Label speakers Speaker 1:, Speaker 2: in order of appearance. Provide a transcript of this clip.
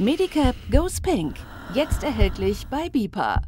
Speaker 1: Medicap Goes Pink. Jetzt erhältlich bei BIPA.